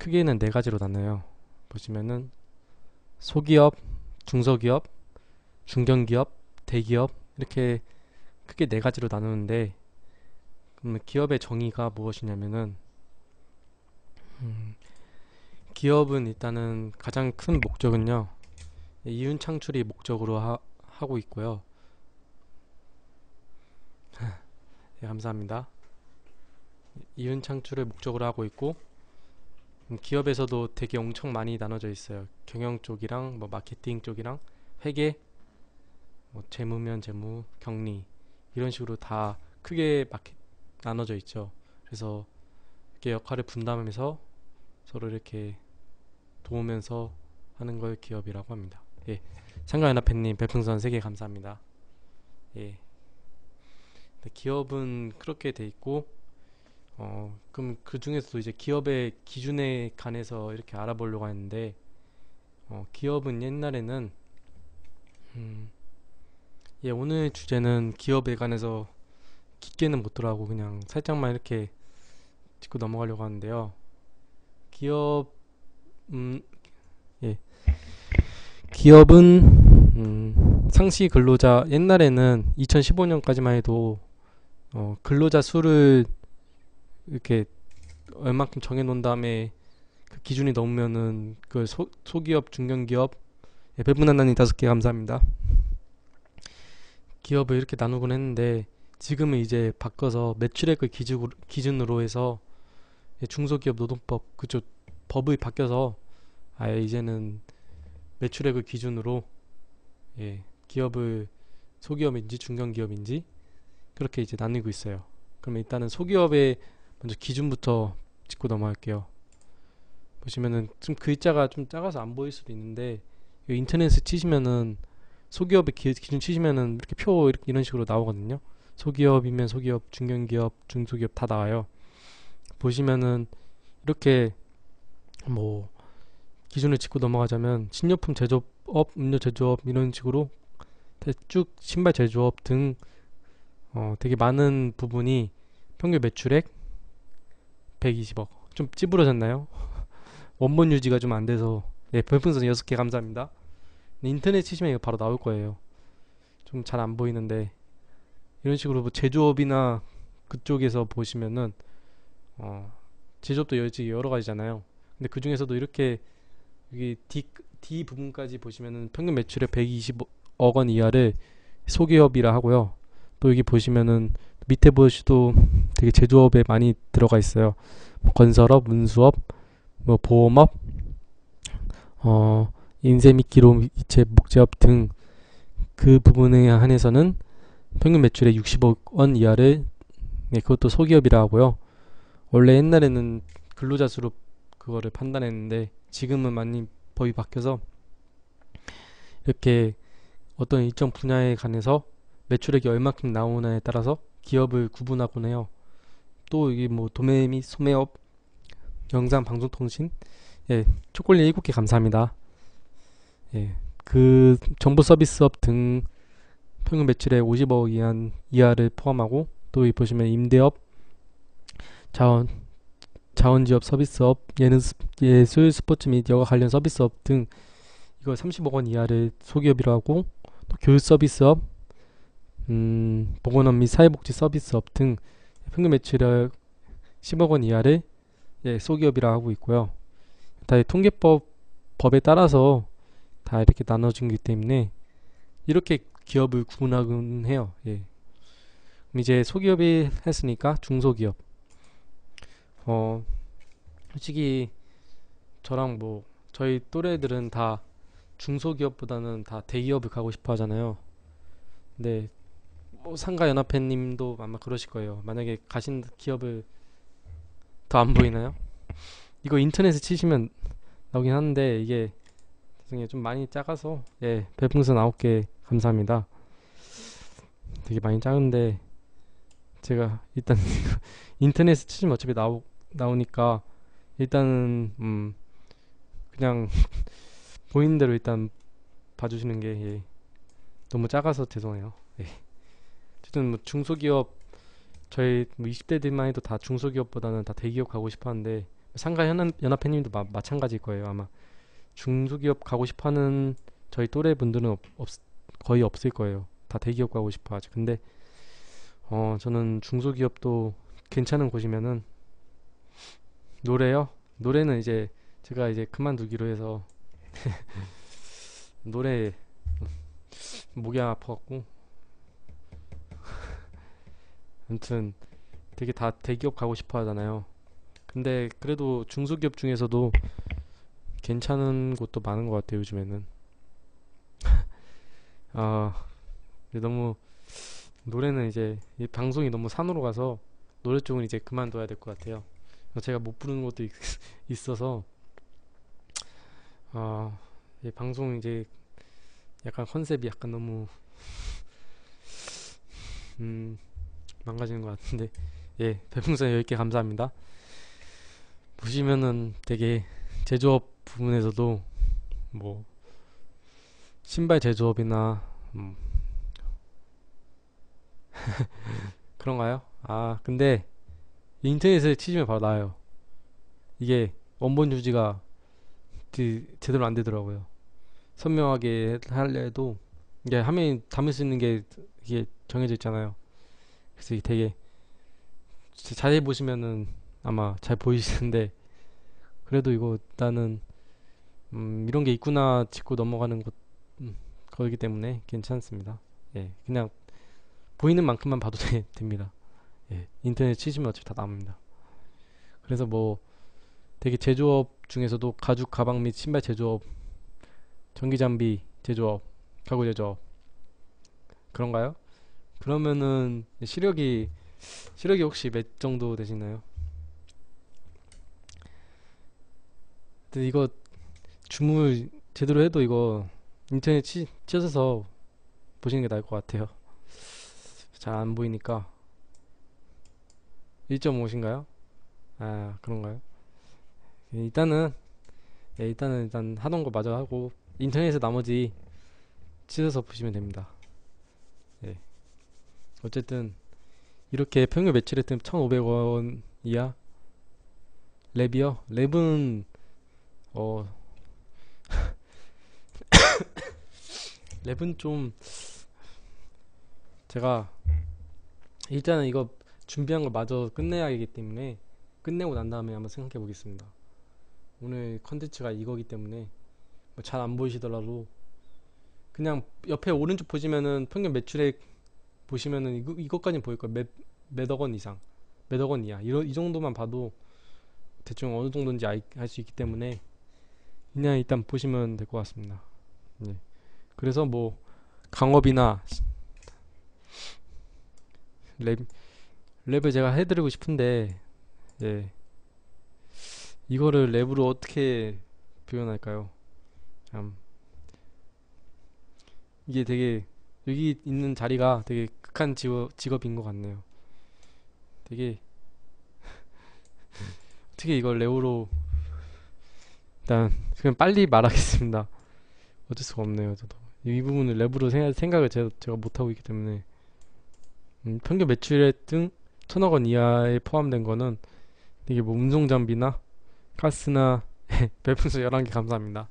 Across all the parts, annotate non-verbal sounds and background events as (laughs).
크게는 네 가지로 나눠요. 보시면은 소기업, 중소기업, 중견기업, 대기업 이렇게 크게 네 가지로 나누는데 그러면 기업의 정의가 무엇이냐면은 음, 기업은 일단은 가장 큰 목적은요 이윤 창출이 목적으로 하, 하고 있고요. 네, (laughs) 감사합니다. 이윤 창출을 목적으로 하고 있고 음, 기업에서도 되게 엄청 많이 나눠져 있어요. 경영 쪽이랑 뭐 마케팅 쪽이랑 회계, 뭐 재무면 재무, 격리 이런 식으로 다 크게 마케, 나눠져 있죠. 그래서 이렇게 역할을 분담하면서 서로 이렇게 도우면서 하는 걸 기업이라고 합니다. 예. 창가연합회님 별풍선 3개 감사합니다. 예. 기업은 그렇게 돼 있고 어 그럼 그 중에서도 이제 기업의 기준에 관해서 이렇게 알아보려고 하는데 어 기업은 옛날에는 음, 예 오늘 주제는 기업에 관해서 깊게는 못 들어가고 그냥 살짝만 이렇게 짚고 넘어가려고 하는데요. 기업 음, 예. 기업은 음, 상시 근로자 옛날에는 2015년까지만 해도 어, 근로자 수를 이렇게 얼만큼 정해 놓은 다음에 그 기준이 넘으면은 그 소, 소기업, 중견기업 예, 배분한다니 다섯 개 감사합니다. 기업을 이렇게 나누곤 했는데 지금은 이제 바꿔서 매출액을 기준으로, 기준으로 해서 예, 중소기업 노동법 그쪽 법이 바뀌어서 아예 이제는 매출액을 기준으로 예, 기업을 소기업인지 중견기업인지 그렇게 이제 나뉘고 있어요. 그러면 일단은 소기업의 먼저 기준부터 짚고 넘어갈게요. 보시면은 좀 글자가 좀 작아서 안 보일 수도 있는데 인터넷에 치시면은 소기업의 기, 준 치시면은 이렇게 표 이렇게 이런 식으로 나오거든요. 소기업이면 소기업, 중견기업, 중소기업 다 나와요. 보시면은 이렇게 뭐 기준을 짚고 넘어가자면 식료품 제조업, 음료 제조업 이런 식으로 쭉 신발 제조업 등 어, 되게 많은 부분이 평균 매출액 120억. 좀 찌부러졌나요? 원본 유지가 좀 안 돼서. 네 별풍선 6개 감사합니다. 인터넷 치시면 이거 바로 나올 거예요. 좀 잘 안 보이는데. 이런 식으로 뭐 제조업이나 그쪽에서 보시면은 어, 제조업도 여러 가지잖아요. 근데 그 중에서도 이렇게 여기 D, D 부분까지 보시면은 평균 매출액 120억 원 이하를 소기업이라 하고요. 또 여기 보시면은 밑에 보시도 되게 제조업에 많이 들어가 있어요. 뭐 건설업, 운수업, 뭐 보험업, 어, 인쇄 및 기록 이체 목재업 등 그 부분에 한해서는 평균 매출의 60억 원 이하를 네, 그것도 소기업이라 하고요. 원래 옛날에는 근로자 수로 그거를 판단했는데 지금은 많이 법이 바뀌어서 이렇게 어떤 일정 분야에 관해서 매출액이 얼마큼 나오나에 따라서 기업을 구분하곤 해요. 또 이게 뭐 도매 및 소매업, 영상 방송통신, 예, 초콜릿 7개 감사합니다. 예, 그 정보 서비스업 등 평균 매출액 50억 이하, 이하를 포함하고 또 이 보시면 임대업, 자원 자원지업 서비스업, 예능, 예술, 스포츠 및 여가 관련 서비스업 등 이거 30억 원 이하를 소기업이라고 하고 또 교육 서비스업, 음, 보건업 및 사회복지 서비스업 등 평균 매출액 10억 원 이하를 예, 소기업이라 하고 있고요. 다 통계법 법에 따라서 다 이렇게 나눠진 기 때문에 이렇게 기업을 구분하곤 해요. 예. 이제 소기업이 했으니까 중소기업. 어, 솔직히 저랑 뭐 저희 또래들은 다 중소기업보다는 다 대기업을 가고 싶어 하잖아요. 근데 뭐 상가 연합회님도 아마 그러실 거예요. 만약에 가신 기업을 더 안 보이나요? 이거 인터넷에 치시면 나오긴 하는데 이게 죄송해요 좀 많이 작아서 예 별풍선 9개 감사합니다. 되게 많이 작은데 제가 일단 (laughs) 인터넷에 치시면 어차피 나오 나오니까 일단은 음 그냥 (laughs) 보이는 대로 일단 봐주시는 게 예, 너무 작아서 죄송해요. 예. 어쨌든 뭐 중소기업 저희 뭐 20대들만 해도 다 중소기업보다는 다 대기업 가고 싶었는데 상가 연합, 연합회님도 마, 마찬가지일 거예요. 아마 중소기업 가고 싶어하는 저희 또래 분들은 없, 없, 거의 없을 거예요. 다 대기업 가고 싶어 하죠. 근데 어 저는 중소기업도 괜찮은 곳이면은 노래요. 노래는 이제 제가 이제 그만두기로 해서 (laughs) 노래 목이 아파갖고 아무튼 되게 다 대기업 가고 싶어 하잖아요. 근데 그래도 중소기업 중에서도 괜찮은 곳도 많은 것 같아요, 요즘에는. (laughs) 아, 너무 노래는 이제 이 방송이 너무 산으로 가서 노래 쪽은 이제 그만둬야 될 것 같아요. 제가 못 부르는 것도 있, (laughs) 있어서 아, 이 방송 이제 약간 컨셉이 약간 너무 (laughs) 음 망가지는 것 같은데. 예 별풍선 10개 감사합니다. 보시면은 되게 제조업 부분에서도 뭐 신발 제조업이나 음. (laughs) 그런가요? 아 근데 인터넷에 치시면 바로 나와요. 이게 원본 유지가 제대로 안 되더라고요. 선명하게 해도 이게 화면에 담을 수 있는 게 이게 정해져 있잖아요 그래서 되게 자세히 보시면은 아마 잘 보이시는데 그래도 이거 나는 음, 이런 게 있구나 짚고 넘어가는 것 음, 거기 때문에 괜찮습니다. 예, 그냥 보이는 만큼만 봐도 (laughs) 되, 됩니다. 예, 인터넷 치시면 어차피 다 나옵니다. 그래서 뭐 되게 제조업 중에서도 가죽 가방 및 신발 제조업, 전기 장비 제조업, 가구 제조업 그런가요? 그러면은 시력이 시력이 혹시 몇 정도 되시나요? 근데 이거 주물 제대로 해도 이거 인터넷 치, 쳐서 보시는 게 나을 것 같아요. 잘 안 보이니까 1.5신가요? 아 그런가요? 예, 일단은 예, 일단은 일단 하던 거 마저 하고 인터넷에 나머지 찢어서 보시면 됩니다. 예. 어쨌든 이렇게 평균 매출액 1,500원 이하 랩이요? 랩은 어 (coughs) 랩은 좀 제가 일단은 이거 준비한 걸 마저 끝내야 하기 때문에 끝내고 난 다음에 한번 생각해 보겠습니다. 오늘 컨텐츠가 이거기 때문에 뭐 잘 안 보이시더라도 그냥 옆에 오른쪽 보시면은 평균 매출액 보시면은 이거, 이것까지 보일 거예요. 몇, 몇억 원 이상, 몇억 원 이하. 이러, 이 정도만 봐도 대충 어느 정도인지 알 수 있기 때문에 그냥 일단 보시면 될 것 같습니다. 예. 그래서 뭐 강업이나 랩 랩을 제가 해드리고 싶은데 예 이거를 랩으로 어떻게 표현할까요? 참 이게 되게 여기 있는 자리가 되게 극한 직업, 직업인 것 같네요. 되게 (laughs) 어떻게 이걸 랩으로 일단 그냥 빨리 말하겠습니다. 어쩔 수가 없네요. 저도 이 부분을 랩으로 생각, 생각을 제가, 제가 못하고 있기 때문에 음, 평균 매출액 등 천억 원 이하에 포함된 거는 이게 뭐 운송 장비나 가스나 (laughs) 별풍선 11개 감사합니다.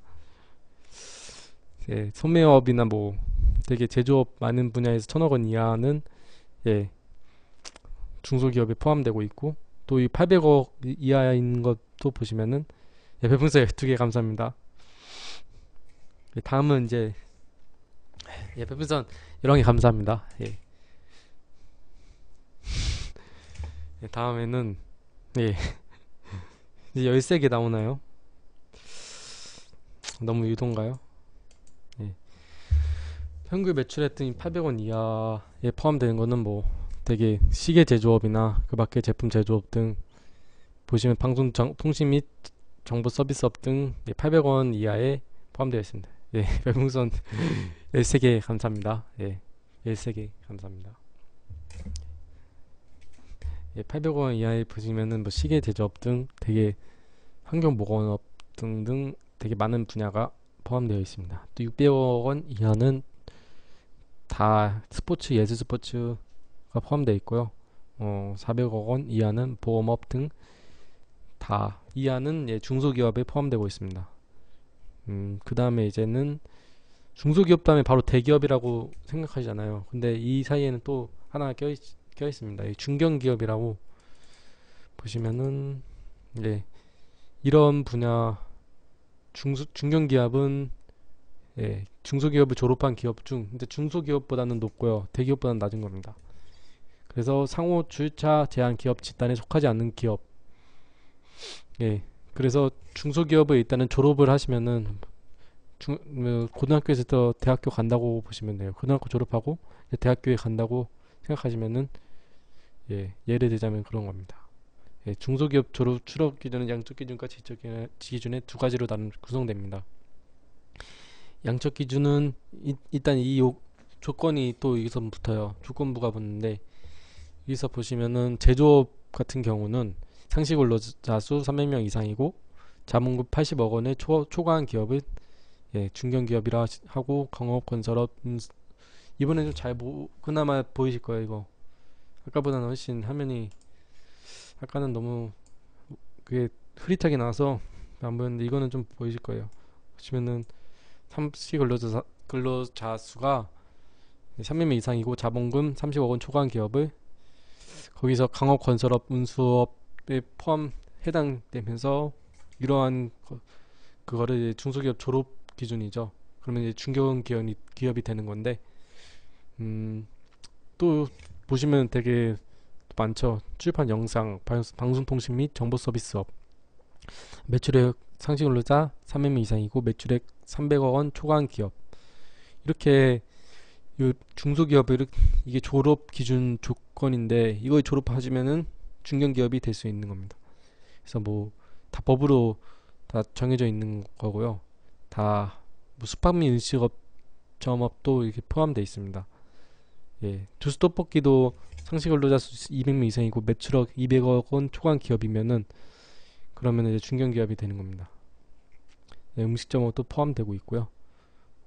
예, 소매업이나 뭐 되게 제조업 많은 분야에서 천억 원 이하는 예, 중소기업에 포함되고 있고 또 이 800억 이하인 것도 보시면은 예, 별풍선 12개 감사합니다. 예, 다음은 이제 예, 별풍선 11개 감사합니다. 예. 예, 다음에는 예. (laughs) 이제 13개 나오나요? 너무 유동가요? 예. 평균 매출했더니 800원 이하에 포함되는 거는 뭐 되게 시계 제조업이나 그 밖에 제품 제조업 등 보시면 방송 정, 통신 및 정보 서비스업 등 800원 이하에 포함되어 있습니다. 예, (laughs) 별풍선 13개 감사합니다. 예, 13개 감사합니다. 예, 800원 이하에 보시면은 뭐 시계 제조업 등 되게 환경 보건업 등등 되게 많은 분야가 포함되어 있습니다. 또 600억 원 이하는 다 스포츠 예술 스포츠가 포함되어 있고요. 어, 400억 원 이하는 보험업 등 다 이하는 예, 중소기업에 포함되고 있습니다. 음, 그 다음에 이제는 중소기업 다음에 바로 대기업이라고 생각하시잖아요. 근데 이 사이에는 또 하나 껴, 있, 껴 있습니다. 이 중견기업이라고 보시면은 예, 이런 분야 중소, 중견기업은 예, 중소기업을 졸업한 기업 중 근데 중소기업보다는 높고요. 대기업보다는 낮은 겁니다. 그래서 상호 출자 제한 기업 집단에 속하지 않는 기업 예, 그래서 중소기업을 일단은 졸업을 하시면은 중, 어, 고등학교에서 대학교 간다고 보시면 돼요. 고등학교 졸업하고 대학교에 간다고 생각하시면은 예, 예를 들자면 그런 겁니다. 예, 중소기업 졸업 출업 기준은 양적 기준과 지적 기준의 두 가지로 나눠 구성됩니다. 양적 기준은 이, 일단 이 요, 조건이 또 여기서 붙어요. 조건부가 붙는데 여기서 보시면은 제조업 같은 경우는 상시 근로자 수 300명 이상이고 자본금 80억 원의 초, 초과한 기업을 예, 중견기업이라 하고 강업 건설업 음, 이번에 좀 잘 보, 그나마 보이실 거예요 이거 아까보다는 훨씬 화면이 아까는 너무 그게 흐릿하게 나와서 안 보였는데 이거는 좀 보이실 거예요 보시면은 삼시 근로자 근로자 수가 300명 이상이고 자본금 30억 원 초과한 기업을 거기서 강업 건설업 운수업에 포함 해당되면서 이러한 거, 그거를 중소기업 졸업 기준이죠. 그러면 이제 중견 기업이 기업이 되는 건데 음, 또 보시면 되게 많죠. 출판 영상, 방송통신 및 정보 서비스업 매출액 상시 근로자 300명 이상이고 매출액 300억 원 초과한 기업 이렇게 요 중소기업이 이게 졸업 기준 조건인데 이걸 졸업하시면은 중견기업이 될 수 있는 겁니다. 그래서 뭐 다 법으로 다 정해져 있는 거고요. 다 뭐 숙박 및 음식업 점업도 이렇게 포함되어 있습니다. 예, 주스 떡볶이도 상시 근로자 수 200명 이상이고 매출억 200억 원 초과한 기업이면은 그러면 이제 중견기업이 되는 겁니다. 예, 음식점업도 포함되고 있고요.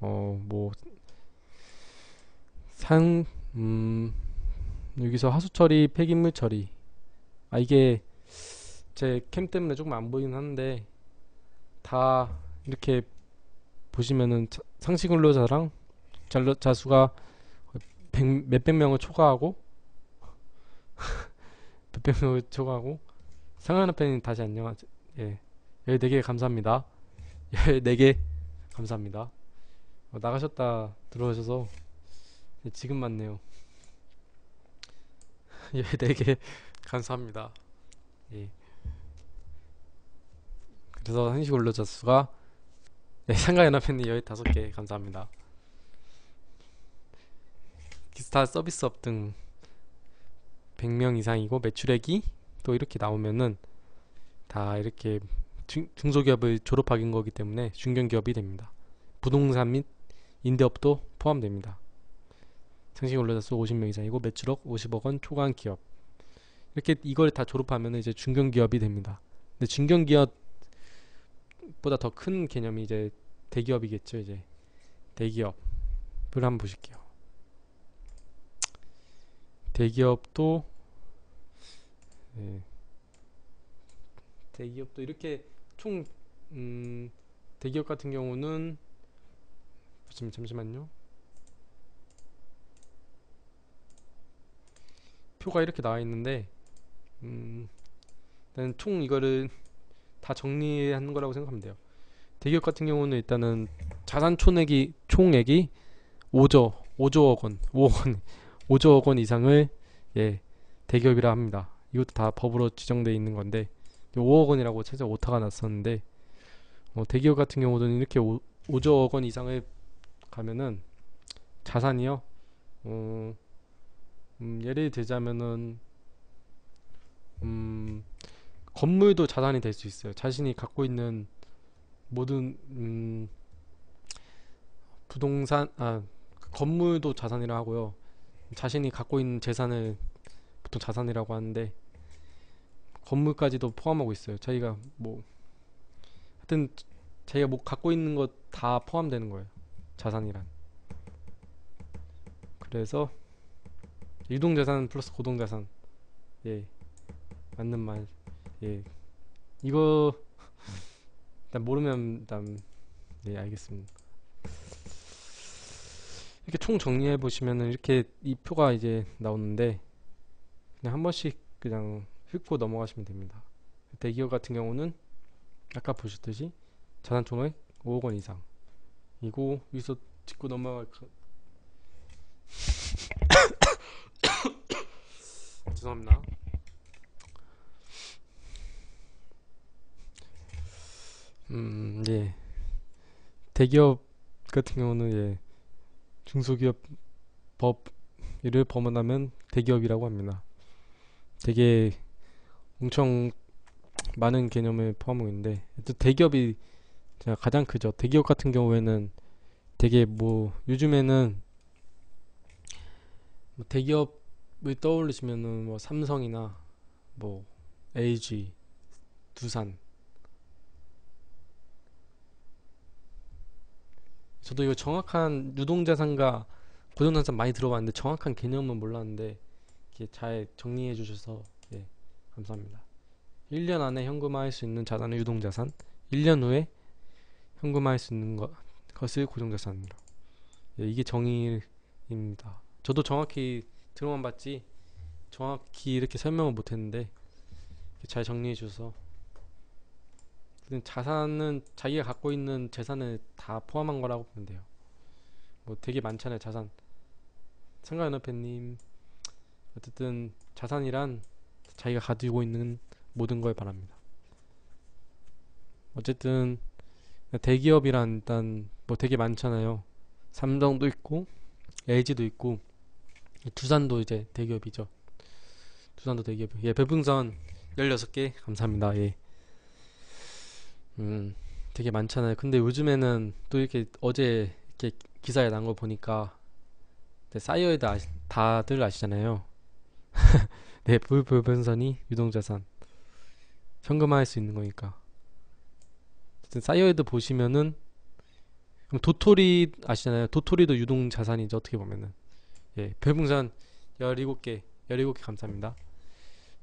어, 뭐 상, 음, 여기서 하수 처리, 폐기물 처리. 아, 이게 제 캠 때문에 조금 안 보이긴 하는데, 다 이렇게 보시면은 상시 근로자랑 자수가 몇백 명을 초과하고, (laughs) 몇백 명을 초과하고, 상하는 팬님 다시 안녕하세요. 예. 14개 감사합니다. 14개 감사합니다. 어, 나가셨다 들어오셔서 네, 지금 맞네요. (laughs) 예, 네개 감사합니다. 예. 그래서 한식 근로자 수가 네, 상가연합회님 15개 감사합니다. 기스타 서비스업 등 100명 이상이고 매출액이 또 이렇게 나오면은 다 이렇게 중, 중소기업을 졸업하긴 거기 때문에 중견기업이 됩니다. 부동산 및 임대업도 포함됩니다. 상시 근로자 수 50명 이상이고 매출억 50억 원 초과한 기업 이렇게 이걸 다 졸업하면 이제 중견기업이 됩니다. 근데 중견기업보다 더 큰 개념이 이제 대기업이겠죠. 이제 대기업을 한번 보실게요. 대기업도 네. 대기업도 이렇게 총 음, 대기업 같은 경우는 잠시만요. 표가 이렇게 나와 있는데 음, 일단 총 이거를 다 정리하는 거라고 생각하면 돼요. 대기업 같은 경우는 일단은 자산 총액이 총액이 5조 5조억 원, 5억 원, 5조억 원 이상을 예 대기업이라 합니다. 이것도 다 법으로 지정되어 있는 건데 5억 원이라고 최저 오타가 났었는데 어, 대기업 같은 경우는 이렇게 5, 5조억 원 이상을 가면은 자산이요. 어, 음, 예를 들자면은 음, 건물도 자산이 될 수 있어요. 자신이 갖고 있는 모든 음, 부동산 아 건물도 자산이라 하고요. 자신이 갖고 있는 재산을 보통 자산이라고 하는데 건물까지도 포함하고 있어요. 자기가 뭐 하여튼 자기가 뭐 갖고 있는 것 다 포함되는 거예요. 자산이란. 그래서 유동 자산 플러스 고동 자산 예 맞는 말 예 이거 (laughs) 일단 모르면 일단 네 알겠습니다. 이렇게 총 정리해 보시면은 이렇게 이 표가 이제 나오는데 그냥 한 번씩 그냥 훑고 넘어가시면 됩니다. 대기업 같은 경우는 아까 보셨듯이 자산 총액 5억 원 이상 이고 여기서 짚고 넘어갈 거... (coughs) 죄송합니다. 음, 예. 대기업 같은 경우는 예. 중소기업 법을 범원하면 대기업이라고 합니다. 되게 엄청 많은 개념을 포함하고 있는데 또 대기업이 가장 크죠. 대기업 같은 경우에는 되게 뭐 요즘에는 뭐 대기업을 떠올리시면은 뭐 삼성이나 뭐 LG, 두산 저도 이거 정확한 유동자산과 고정자산 많이 들어봤는데 정확한 개념은 몰랐는데 이렇게 잘 정리해 주셔서 예, 감사합니다. 1년 안에 현금화할 수 있는 자산은 유동자산, 1년 후에 현금화할 수 있는 것, 것을 고정자산으로. 예, 이게 정의입니다. 저도 정확히 들어만 봤지 정확히 이렇게 설명을 못했는데 잘 정리해 주셔서 자산은 자기가 갖고 있는 재산을 다 포함한 거라고 보면 돼요. 뭐 되게 많잖아요 자산. 상가연합회님 어쨌든 자산이란 자기가 가지고 있는 모든 걸 말합니다. 어쨌든 대기업이란 일단 뭐 되게 많잖아요. 삼성도 있고 LG도 있고 두산도 이제 대기업이죠. 두산도 대기업. 예, 별풍선 16개 감사합니다. 예. 음, 되게 많잖아요. 근데 요즘에는 또 이렇게 어제 이렇게 기사에 난 거 보니까 네, 사이어드 아시, 다들 아시잖아요. (laughs) 네, 불불변선이 유동자산 현금화할 수 있는 거니까. 싸이월드 보시면은 그럼 도토리 아시잖아요. 도토리도 유동자산이죠. 어떻게 보면은. 예, 별풍선 17개, 17개 감사합니다.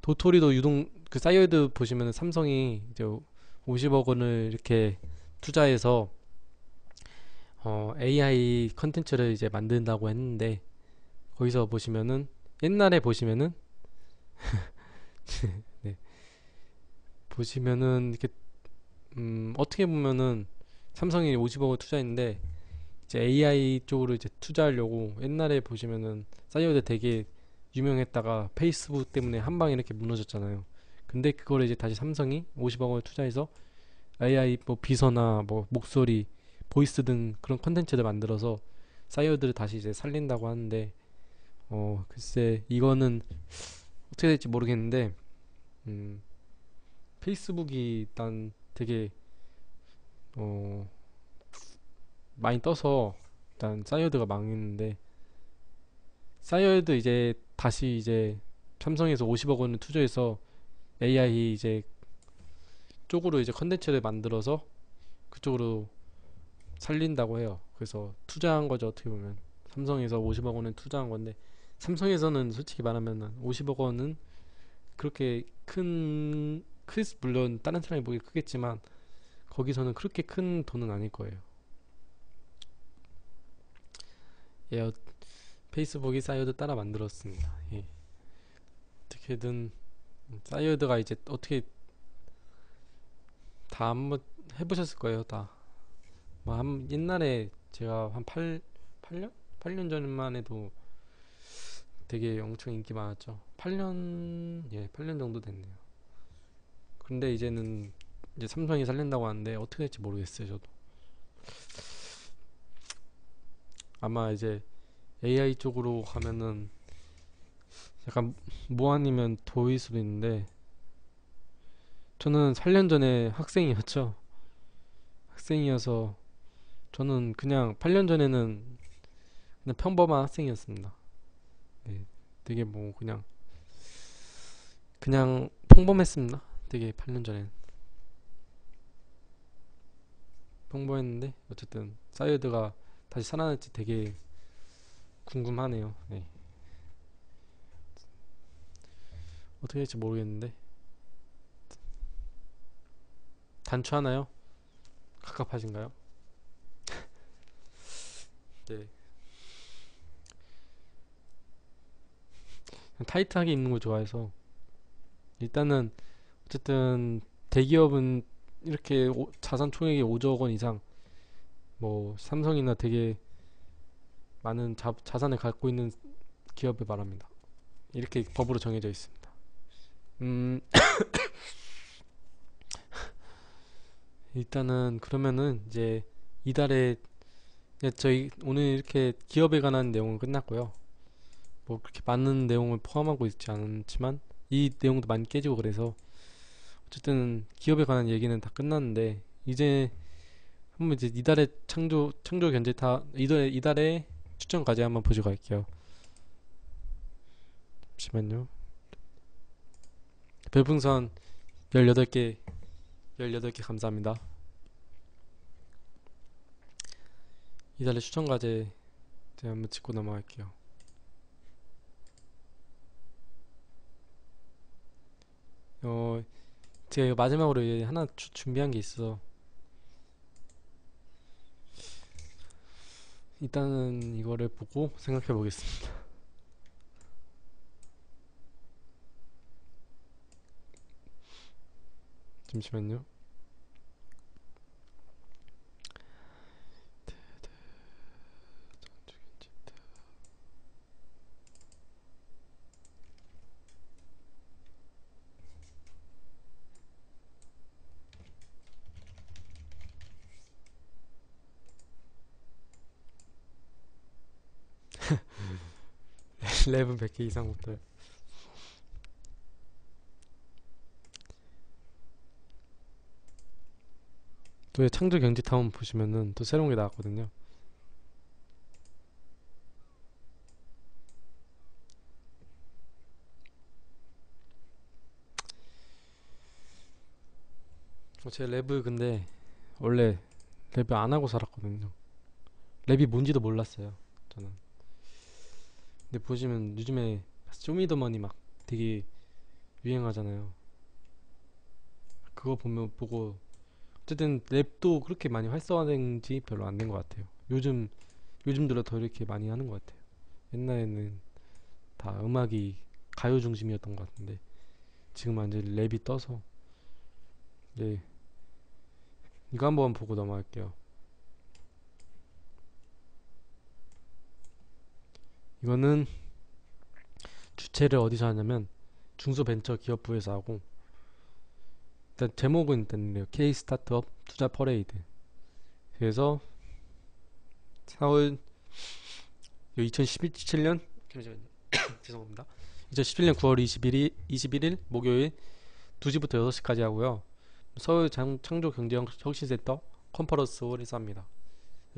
도토리도 유동 그 싸이월드 보시면은 삼성이 이제 50억 원을 이렇게 투자해서 어, AI 컨텐츠를 이제 만든다고 했는데 거기서 보시면은 옛날에 보시면은 (laughs) 네. 보시면은 이렇게 음, 어떻게 보면은 삼성이 50억을 투자했는데 이제 AI 쪽으로 이제 투자하려고 옛날에 보시면은 싸이월드 되게 유명했다가 페이스북 때문에 한 방에 이렇게 무너졌잖아요. 근데 그거를 이제 다시 삼성이 50억 원을 투자해서 AI 뭐 비서나 뭐 목소리, voice 등 그런 컨텐츠를 만들어서 싸이월드를 다시 이제 살린다고 하는데 어 글쎄 이거는 어떻게 될지 모르겠는데 음 페이스북이 일단 되게 어 많이 떠서 일단 싸이월드가 망했는데 싸이월드 이제 다시 이제 삼성에서 50억 원을 투자해서 AI 이제 쪽으로 이제 컨텐츠를 만들어서 그쪽으로 살린다고 해요. 그래서 투자한 거죠 어떻게 보면 삼성에서 50억 원을 투자한 건데 삼성에서는 솔직히 말하면 50억 원은 그렇게 큰, 크 물론 다른 사람이 보기 크겠지만 거기서는 그렇게 큰 돈은 아닐 거예요. 예, 어, 페이스북이 싸이월드 따라 만들었습니다. 예. 어떻게든 싸이월드가 이제 어떻게 다 한번 해보셨을 거예요, 다. 뭐, 한, 옛날에 제가 한 8, 8년? 8년 전만 해도 되게 엄청 인기 많았죠. 8년, 예, 8년 정도 됐네요. 근데 이제는 이제 삼성이 살린다고 하는데 어떻게 될지 모르겠어요, 저도. 아마 이제 AI 쪽으로 가면은 약간 뭐 아니면 도일 수도 있는데 저는 8년 전에 학생이었죠. 학생이어서 저는 그냥 8년 전에는 그냥 평범한 학생이었습니다. 네, 되게 뭐 그냥 그냥 평범했습니다. 되게 8년 전엔 평범했는데 어쨌든 사이드가 다시 살아날지 되게 궁금하네요. 네. 어떻게 될지 모르겠는데 단추 하나요? 갑갑하신가요? (laughs) 네. 타이트하게 입는 걸 좋아해서 일단은 어쨌든 대기업은 이렇게 오- 자산 총액이 5조 원 이상 뭐 삼성이나 되게 많은 자, 자산을 갖고 있는 기업을 말합니다. 이렇게 법으로 정해져 있습니다. 음, (coughs) 일단은 그러면은 이제 이달에 네, 저희 오늘 이렇게 기업에 관한 내용은 끝났고요. 뭐 그렇게 많은 내용을 포함하고 있지 않지만 이 내용도 많이 깨지고 그래서 어쨌든 기업에 관한 얘기는 다 끝났는데 이제 한번 이제 이달의 창조 창조 견제 타 이달에 이달의 추천 과제 한번 보시고 갈게요. 잠시만요. 별풍선 18개 18개 감사합니다. 이달의 추천 과제 제가 한번 짚고 넘어갈게요. 어, 제가 마지막으로 얘 하나 주- 준비한 게 있어. 일단은 이거를 보고 생각해 보겠습니다. 잠시만요. 랩은 100개 이상 못해요. 또 창조 경제 타운 보시면은 또 새로운 게 나왔거든요. 어, 제 랩을 근데 원래 랩을 안 하고 살았거든요. 랩이 뭔지도 몰랐어요. 저는. 근데 보시면 요즘에 쇼미더머니 막 되게 유행하잖아요. 그거 보면 보고 어쨌든 랩도 그렇게 많이 활성화된 지 별로 안 된 것 같아요. 요즘 요즘 들어 더 이렇게 많이 하는 것 같아요. 옛날에는 다 음악이 가요 중심이었던 것 같은데 지금 완전 랩이 떠서 네 이거 한번 보고 넘어갈게요. 이거는 주최를 어디서 하냐면 중소벤처기업부에서 하고 일단 제목은 일단 이래요. K 스타트업 투자 퍼레이드. 그래서 4월 2017년 잠시만요. (coughs) 죄송합니다. 2017년 9월 21일 21일 목요일 2시부터 6시까지 하고요. 서울 장- 창조경제혁신센터 컨퍼런스 홀에서 합니다.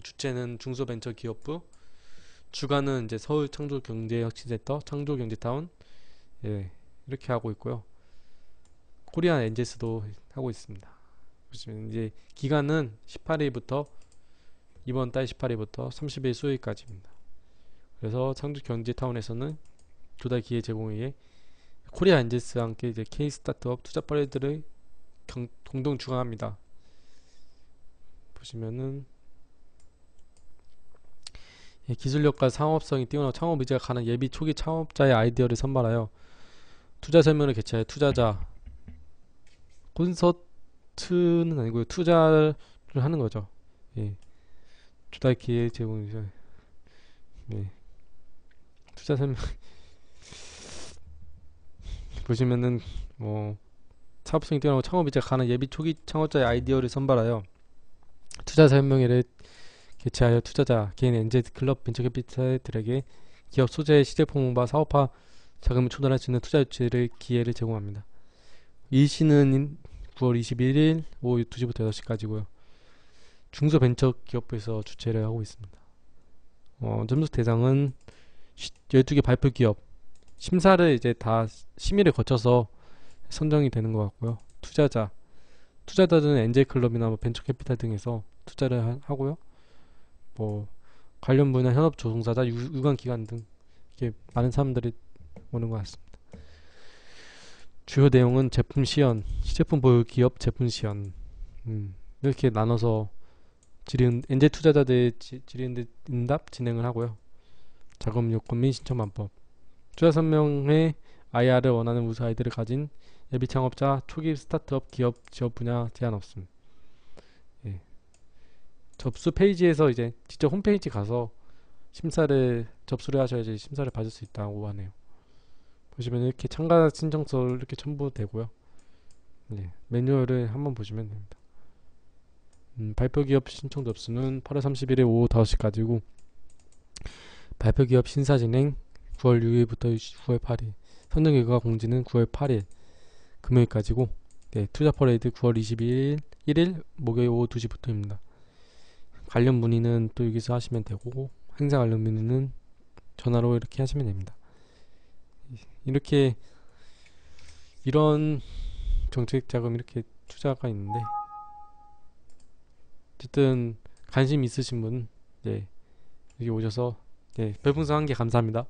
주최는 중소벤처기업부 주간은 이제 서울 창조경제혁신센터 창조경제타운 예 이렇게 하고 있고요. 코리안 엔젤스도 하고 있습니다. 보시면 이제 기간은 18일부터 이번 달 18일부터 30일 수요일까지입니다. 그래서 창조경제타운에서는 투자 기회 제공에 코리아 엔젤스와 함께 이제 K 스타트업 투자 퍼레이드를 경- 공동 주관합니다. 보시면은 예, 기술력과 상업성이 뛰어난 창업 의지가 강한 예비 초기 창업자의 아이디어를 선발하여 투자 설명을 개최하여 투자자 콘서트는 아니고요 투자를 하는 거죠. 예, 투자 기회 제공이죠. 예, 투자 설명 (laughs) 보시면은 뭐 사업성이 뛰어나고 창업 의지가 가는 예비 초기 창업자의 아이디어를 선발하여 투자 설명회를 개최하여 투자자, 개인 엔젤 클럽 벤처캐피탈들에게 기업 소재의 시제품 홍보와 사업화 자금을 초달할 수 있는 투자 유치를 기회를 제공합니다. 일시는 9월 21일 오후 2시부터 6시까지고요. 중소벤처기업부에서 주최를 하고 있습니다. 어, 점수 대상은 12개 발표 기업 심사를 이제 다 심의를 거쳐서 선정이 되는 것 같고요. 투자자 투자자들은 엔젤 클럽이나 뭐 벤처캐피탈 등에서 투자를 하, 하고요. 뭐 관련 분야 현업 조종사자, 유, 유관 기관 등 이렇게 많은 사람들이 오는 것 같습니다. 주요 내용은 제품 시연, 시제품 보유 기업 제품 시연, 음, 이렇게 나눠서 질의응, 엔제 투자자들 질의응답 진행을 하고요. 자금 요건 및 신청 방법. 투자 설명회 IR을 원하는 우수 아이들을 가진 예비 창업자, 초기 스타트업 기업 지원 분야 제한 없음. 예. 접수 페이지에서 이제 직접 홈페이지 가서 심사를 접수를 하셔야지 심사를 받을 수 있다고 하네요. 보시면 이렇게 참가 신청서 이렇게 첨부되고요. 예. 매뉴얼을 한번 보시면 됩니다. 음, 발표 기업 신청 접수는 8월 31일 오후 5시까지고 발표 기업 심사 진행 9월 6일부터 9월 8일 선정 결과 공지는 9월 8일 금요일까지고 네, 투자 퍼레이드 9월 22일 1일 목요일 오후 2시부터입니다. 관련 문의는 또 여기서 하시면 되고 행사 관련 문의는 전화로 이렇게 하시면 됩니다. 이렇게 이런 정책 자금 이렇게 투자가 있는데 어쨌든 관심 있으신 분 네, 여기 오셔서 네, 별풍선 한 개 감사합니다.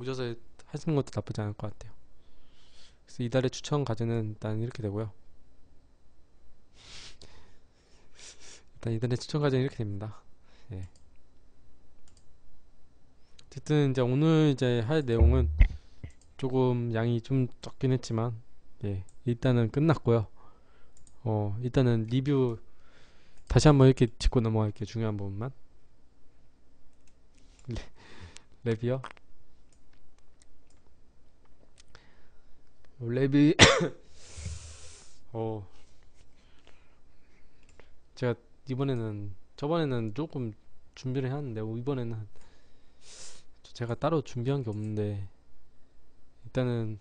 오셔서 하시는 것도 나쁘지 않을 것 같아요. 그래서 이달의 추천 과제는 일단 이렇게 되고요. 일단 이달의 추천 과제는 이렇게 됩니다. 예. 어쨌든 이제 오늘 이제 할 내용은 조금 양이 좀 적긴 했지만 예, 일단은 끝났고요. 어, 일단은 리뷰 다시 한번 이렇게 짚고 넘어갈게요. 중요한 부분만. 랩이요? 랩이 (coughs) 어 제가 이번에는 저번에는 조금 준비를 했는데 이번에는 제가 따로 준비한 게 없는데 일단은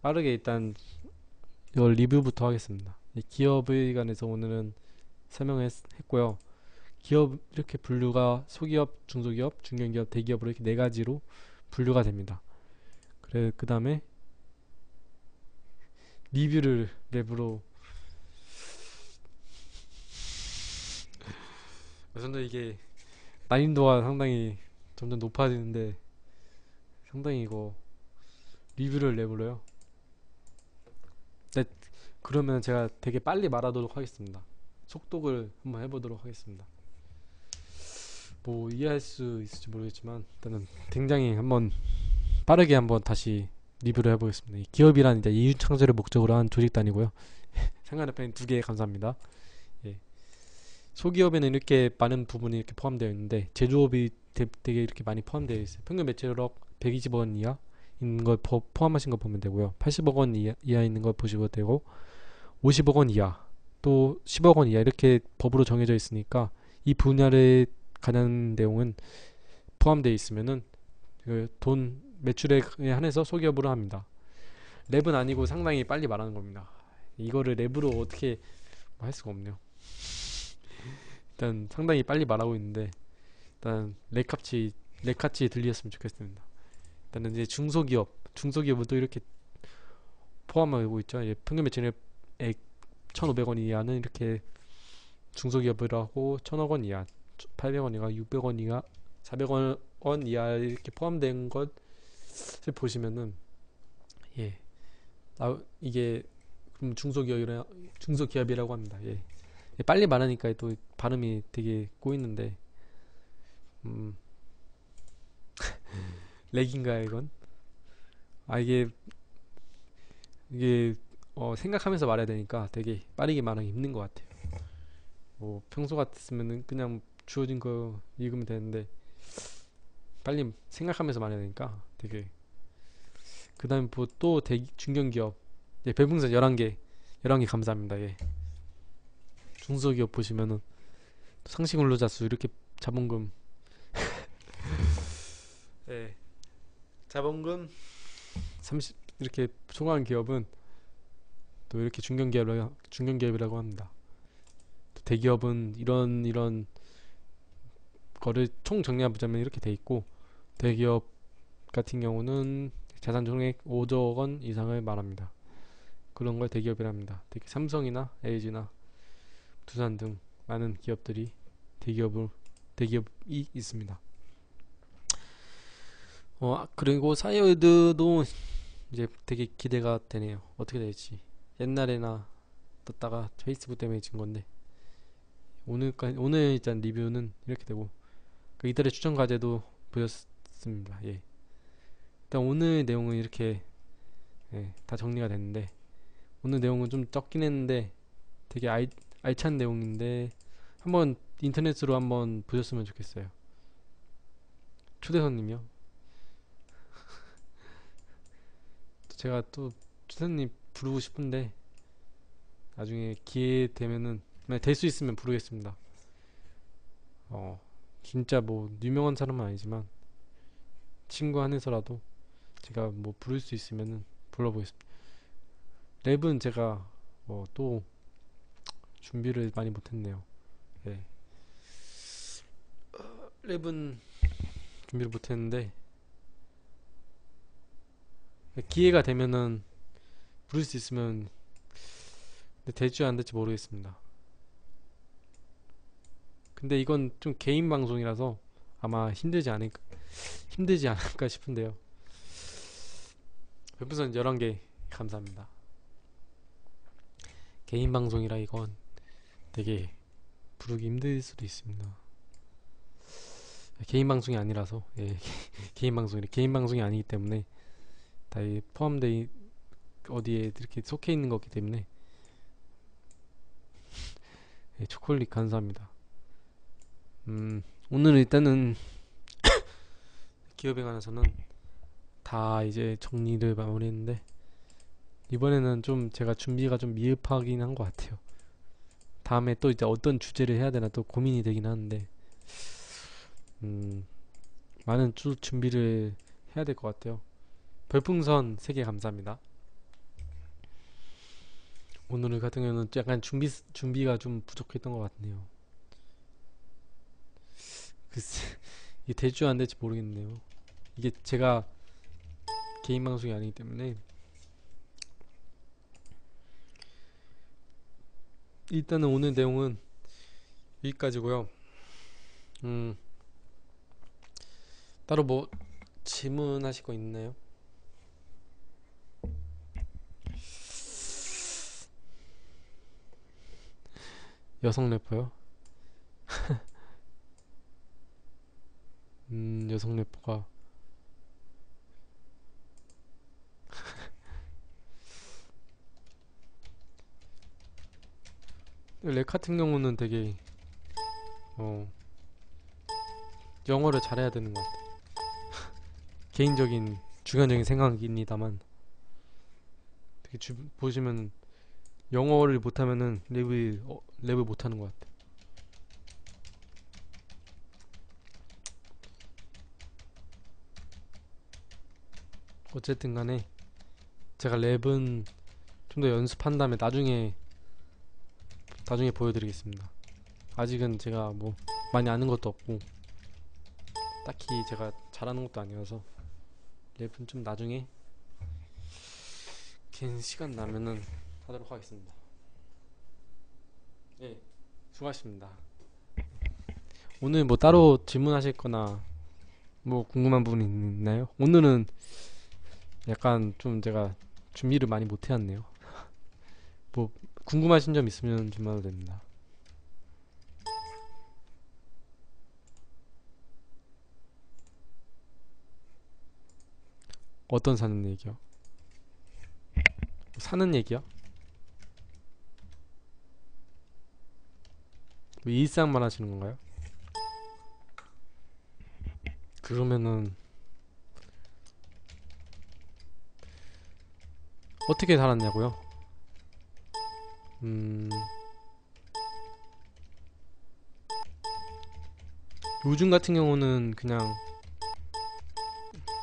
빠르게 일단 이걸 리뷰부터 하겠습니다. 기업에 관해서 오늘은 설명했고요. 기업 이렇게 분류가 소기업, 중소기업, 중견기업, 대기업으로 이렇게 네 가지로 분류가 됩니다. 그래 그 다음에 리뷰를 랩으로 저는 이게 난이도가 상당히 점점 높아지는데 상당히 이거 리뷰를 랩으로요. 네, 그러면 제가 되게 빨리 말하도록 하겠습니다. 속독을 한번 해보도록 하겠습니다. 뭐 이해할 수 있을지 모르겠지만 일단은 굉장히 한번 빠르게 한번 다시 리뷰를 해보겠습니다. 기업이란 이제 이윤 창조를 목적으로 한 조직단이고요. (laughs) 생활의 펜두개 감사합니다. 예. 소기업에는 이렇게 많은 부분이 이렇게 포함되어 있는데 제조업이 되, 게 이렇게 많이 포함되어 있어요. 평균 매출액 120억 원 이하 있는 걸 포, 함하신 거 보면 되고요. 80억 원 이하, 이하 있는 걸 보시면 되고 50억 원 이하 또 10억 원 이하 이렇게 법으로 정해져 있으니까 이 분야에 관한 내용은 포함되어 있으면은 그 돈 매출액에 한해서 소기업으로 합니다. 랩은 아니고 상당히 빨리 말하는 겁니다. 이거를 랩으로 어떻게 뭐할 수가 없네요. 일단 상당히 빨리 말하고 있는데 일단 렉값이 렉같이 들리셨으면 좋겠습니다. 일단은 이제 중소기업 중소기업은 또 이렇게 포함하고 있죠. 예, 평균 매출액 1,500원 이하는 이렇게 중소기업이라고 1,000억 원 이하, 800원 이하, 600원 이하, 400원 이하 이렇게 포함된 것을 보시면은 예, 아, 이게 그럼 중소기업이라 중소기업이라고 합니다. 예. 예, 빨리 말하니까 또 발음이 되게 꼬이는데 음 (laughs) 렉인가요 이건? 아 이게 이게 어, 생각하면서 말해야 되니까 되게 빠르게 말하기 힘든 것 같아요. 뭐 평소 같았으면은 그냥 주어진 거 읽으면 되는데 빨리 생각하면서 말해야 되니까 되게 그 다음에 뭐 또 중견기업 예, 별풍선 11개 11개 감사합니다 예. 중소기업 보시면은 상시 근로자 수 이렇게 자본금 (laughs) 예. 자본금 30 이렇게 총한 기업은 또 이렇게 중견기업이라고, 중견기업이라고 합니다. 또 대기업은 이런 이런 거를 총 정리해보자면 이렇게 돼 있고 대기업 같은 경우는 자산 총액 5조 원 이상을 말합니다. 그런 걸 대기업이랍니다. 특히 삼성이나 LG나 두산 등 많은 기업들이 대기업을 대기업이 있습니다. 어 그리고 사이월드도 이제 되게 기대가 되네요. 어떻게 될지. 옛날에나 떴다가 페이스북 때문에 진 건데 오늘까지 오늘 일단 리뷰는 이렇게 되고 그 이달의 추천 과제도 보였습니다. 예. 일단 오늘 내용은 이렇게 예, 다 정리가 됐는데 오늘 내용은 좀 적긴 했는데 되게 알, 알찬 내용인데 한번 인터넷으로 한번 보셨으면 좋겠어요. 초대선님이요. (laughs) 제가 또 초대선님 부르고 싶은데 나중에 기회 되면은 될수 있으면 부르겠습니다. 어 진짜 뭐 유명한 사람은 아니지만 친구 안에서라도 제가 뭐 부를 수 있으면은 불러보겠습니다. 랩은 제가 뭐또 준비를 많이 못했네요. 예. 랩은 준비를 못했는데 기회가 되면은 부를 수 있으면 될지 안 될지 모르겠습니다. 근데 이건 좀 개인 방송이라서 아마 힘들지 않을까 힘들지 않을까 싶은데요. 별풍선 11개 감사합니다. 개인 방송이라 이건 되게 부르기 힘들 수도 있습니다. 개인 방송이 아니라서 예, (laughs) 개인 방송이 개인 방송이 아니기 때문에 다 포함돼 어디에 이렇게 속해 있는 거기 때문에 예, 초콜릿 감사합니다. 음, 오늘 일단은 (coughs) 기업에 관해서는 다 이제 정리를 마무리했는데 이번에는 좀 제가 준비가 좀 미흡하긴 한 것 같아요. 다음에 또 이제 어떤 주제를 해야 되나 또 고민이 되긴 하는데 음, 많은 주 준비를 해야 될 것 같아요. 별풍선 3개 감사합니다. 오늘 같은 경우는 약간 준비 준비가 좀 부족했던 것 같네요. 글쎄 이게 될지 안 될지 모르겠네요. 이게 제가 개인 방송이 아니기 때문에 일단은 오늘 내용은 여기까지고요. 음 따로 뭐 질문하실 거 있나요? 여성 래퍼요? (laughs) 음, 여성 래퍼가 랩 같은 경우는 되게 어 영어를 잘해야 되는 것 같아. (laughs) 개인적인 주관적인 생각입니다만 되게 주, 보시면 영어를 못하면은 랩을 어, 랩을 못하는 것 같아. 어쨌든 간에 제가 랩은 좀 더 연습한 다음에 나중에 나중에 보여드리겠습니다. 아직은 제가 뭐 많이 아는 것도 없고 딱히 제가 잘하는 것도 아니어서 랩은 좀 나중에 긴 시간 나면은 하도록 하겠습니다. 예, 수고하셨습니다. 오늘 뭐 따로 질문하실 거나 뭐 궁금한 부분 있나요? 오늘은 약간 좀 제가 준비를 많이 못 해왔네요. (laughs) 뭐 궁금하신 점 있으면 질문해도 됩니다. 어떤 사는 얘기요? 사는 얘기요? 뭐 일상만 하시는 건가요? 그러면은 어떻게 살았냐고요? 음. 요즘 같은 경우는 그냥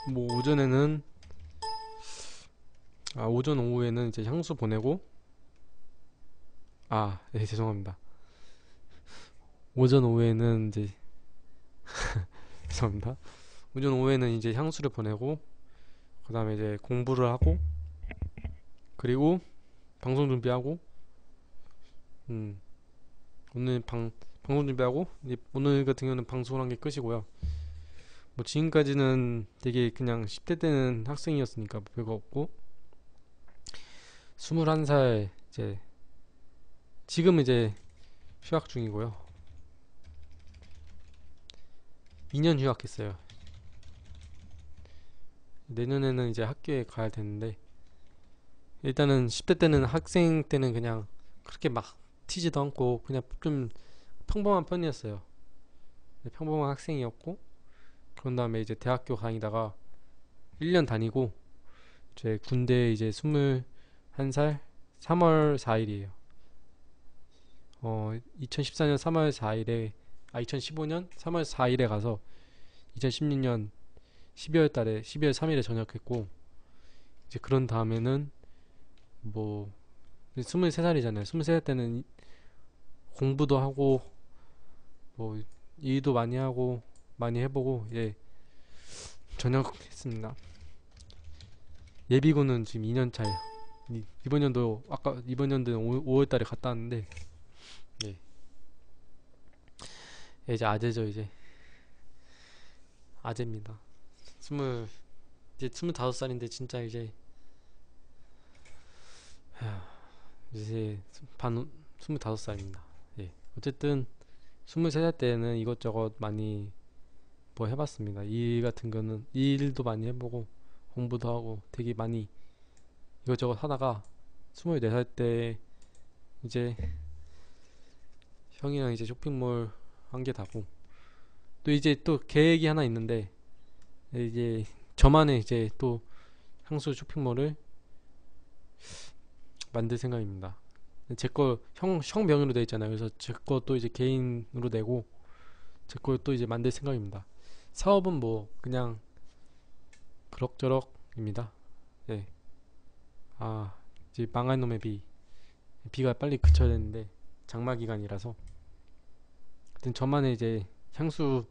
뭐 오전에는 아 오전 오후에는 이제 향수 보내고 아 네, 죄송합니다. 오전 오후에는 이제 (laughs) 죄송합니다. 오전 오후에는 이제 향수를 보내고 그 다음에 이제 공부를 하고 그리고 방송 준비하고 음 오늘 방 방송 준비하고 오늘 같은 경우는 방송을 한 게 끝이고요 뭐 지금까지는 되게 그냥 10대 때는 학생이었으니까 별거 없고 21살 이제 지금 이제 휴학 중이고요. 2년 휴학했어요. 내년에는 이제 학교에 가야 되는데 일단은 10대 때는 학생 때는 그냥 그렇게 막 튀지도 않고 그냥 좀 평범한 편이었어요. 네, 평범한 학생이었고 그런 다음에 이제 대학교 다니다가 1년 다니고 제 군대 이제 21살 3월 4일이에요. 어 2014년 3월 4일에 아 2015년 3월 4일에 가서 2016년 12월 달에 12월 3일에 전역했고 이제 그런 다음에는 뭐 23살이잖아요. 23살 때는 공부도 하고 뭐 일도 많이 하고 많이 해보고 예 전역했습니다. 예비군은 지금 2년 차예요. 이- 이번 연도 아까 이번 연도는 5, 월 달에 갔다 왔는데 예. 예, 이제 아재죠 이제 아재입니다. 스물 이제 스물다섯 살인데 진짜 이제 하, 이제 반 스물다섯 살입니다. 예. 어쨌든 스물세 살 때는 이것저것 많이 뭐 해봤습니다. 일 같은 거는 일도 많이 해보고 공부도 하고 되게 많이 이것저것 하다가 스물네 살때 이제 형이랑 이제 쇼핑몰 한 개 다고 또 이제 또 계획이 하나 있는데 이제 저만의 이제 또 향수 쇼핑몰을 만들 생각입니다. 제 거 형, 형 명의로 돼 있잖아요. 그래서 제거또 이제 개인으로 내고 제걸또 이제 만들 생각입니다. 사업은 뭐 그냥 그럭저럭입니다. 예. 아, 이제 망할 놈의 비. 비가 빨리 그쳐야 되는데 장마 기간이라서 하여튼 저만의 이제 향수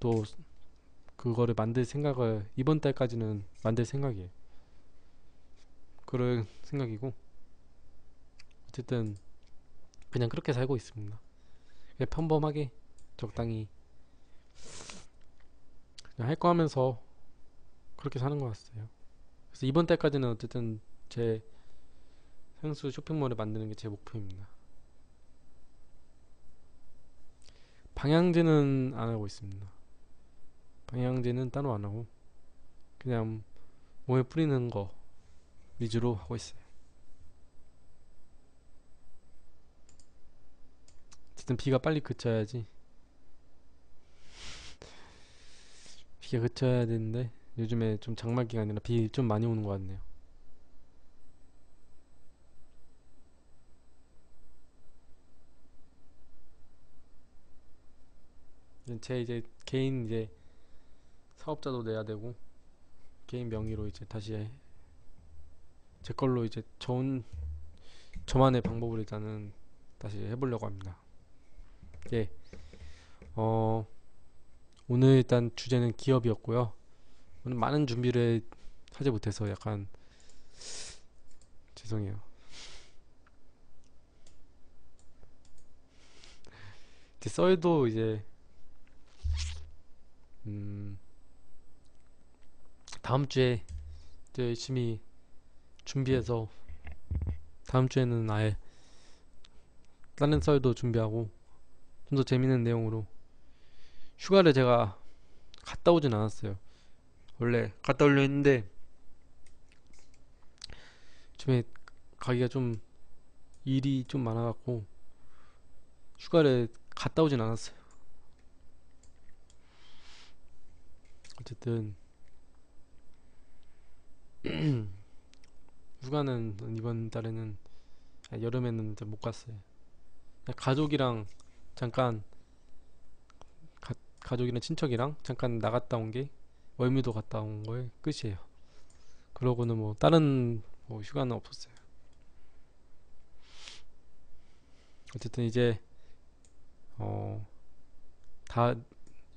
또 그거를 만들 생각을 이번 달까지는 만들 생각이에요. 그럴 생각이고 어쨌든 그냥 그렇게 살고 있습니다. 그냥 평범하게 적당히 그냥 할 거 하면서 그렇게 사는 것 같아요. 그래서 이번 달까지는 어쨌든 제 향수 쇼핑몰을 만드는 게 제 목표입니다. 방향제는 안 하고 있습니다. 방향제는 따로 안 하고 그냥 몸에 뿌리는 거 위주로 하고 있어요. 어쨌든 비가 빨리 그쳐야지. 비가 그쳐야 되는데 요즘에 좀 장마 기간이라 비 좀 많이 오는 것 같네요. 제 이제 개인 이제 사업자도 내야 되고 개인 명의로 이제 다시 제 걸로 이제 좋은 저만의 방법을 일단은 다시 해보려고 합니다. 예. 어, 오늘 일단 주제는 기업이었고요. 오늘 많은 준비를 하지 못해서 약간 죄송해요. 이제 썰도 이제 음 다음 주에 열심히 준비해서 다음 주에는 아예 다른 썰도 준비하고 좀 더 재밌는 내용으로 휴가를 제가 갔다 오진 않았어요. 원래 갔다 오려 했는데 요즘에 가기가 좀 일이 좀 많아갖고 휴가를 갔다 오진 않았어요. 어쨌든 (clears throat) 휴가는 이번 달에는 여름에는 못 갔어요. 가족이랑 잠깐 가, 가족이랑 친척이랑 잠깐 나갔다 온 게 월미도 갔다 온 거에 끝이에요. 그러고는 뭐 다른 뭐 휴가는 없었어요. 어쨌든 이제 어 다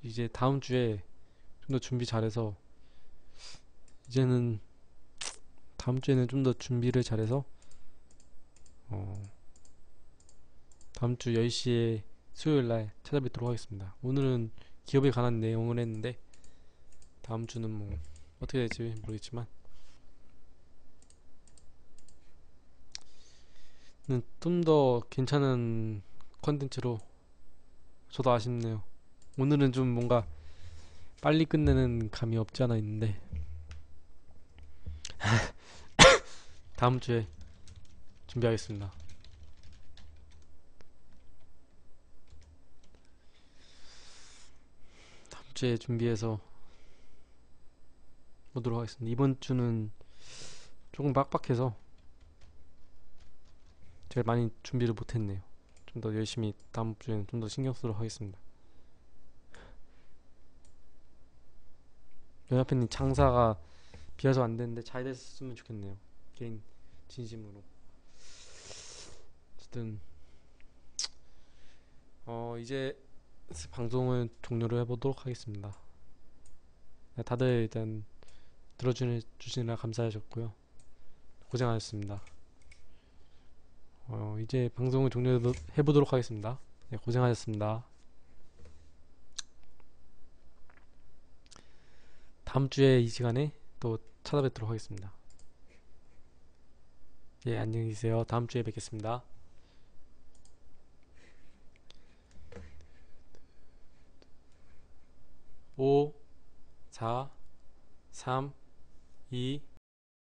이제 다음 주에 좀 더 준비 잘해서 이제는 다음 주에는 좀 더 준비를 잘해서 어 다음 주 10시에 수요일 날 찾아뵙도록 하겠습니다. 오늘은 기업에 관한 내용을 했는데 다음 주는 뭐 어떻게 될지 모르겠지만 좀 더 괜찮은 컨텐츠로 저도 아쉽네요. 오늘은 좀 뭔가 빨리 끝내는 감이 없지 않아 있는데 (laughs) 다음 주에 준비하겠습니다. 다음 주에 준비해서 오도록 하겠습니다. 이번 주는 조금 빡빡해서 제가 많이 준비를 못했네요. 좀 더 열심히 다음 주에는 좀 더 신경 쓰도록 하겠습니다. 연합회님 장사가 비어서 안 되는데 잘 됐으면 좋겠네요. 개인 진심으로. 어쨌든 어 이제 방송을 종료를 해보도록 하겠습니다. 네, 다들 일단 들어주시느라 감사하셨고요. 고생하셨습니다. 어, 이제 방송을 종료해보도록 하겠습니다. 네, 고생하셨습니다. 다음 주에 이 시간에 또 찾아뵙도록 하겠습니다. 예, 안녕히 계세요. 다음 주에 뵙겠습니다. 5, 4, 3, 2,